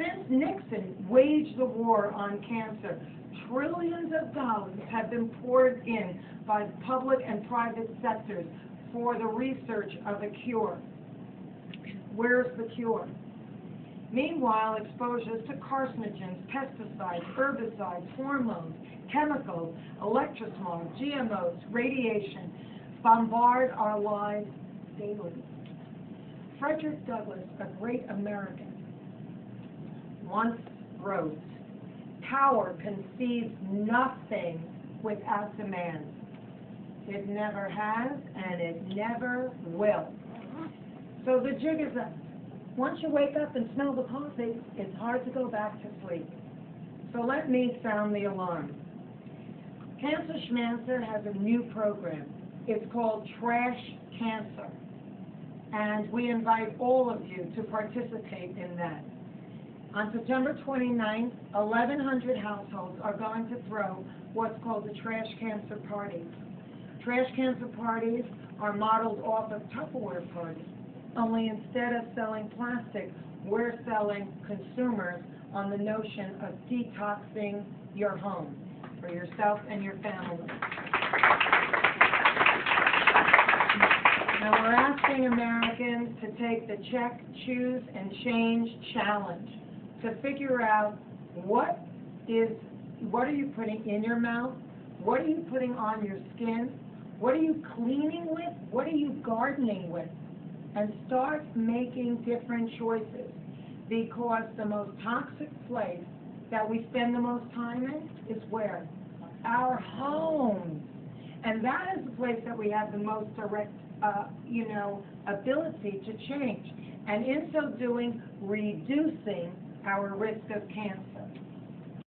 since Nixon waged the war on cancer, trillions of dollars have been poured in by the public and private sectors for the research of a cure. Where's the cure? Meanwhile, exposures to carcinogens, pesticides, herbicides, hormones, chemicals, electrosmog, GMOs, radiation bombard our lives daily. Frederick Douglass, a great American, once wrote, Power conceives nothing without demand. It never has, and it never will. So the jig is up. Once you wake up and smell the coffee, it's hard to go back to sleep. So let me sound the alarm. Cancer Schmancer has a new program. It's called Trash Cancer. And we invite all of you to participate in that. On September 29th, 1,100 households are going to throw what's called the Trash Cancer Party. Trash Cancer Parties are modeled off of Tupperware parties, only instead of selling plastic, we're selling consumers on the notion of detoxing your home for yourself and your family. Now, we're asking Americans to take the check, choose, and change challenge to figure out what is, what are you putting in your mouth? What are you putting on your skin? What are you cleaning with? What are you gardening with? And start making different choices. Because the most toxic place that we spend the most time in is where? Our homes. And that is the place that we have the most direct, uh, you know, ability to change. And in so doing, reducing our risk of cancer.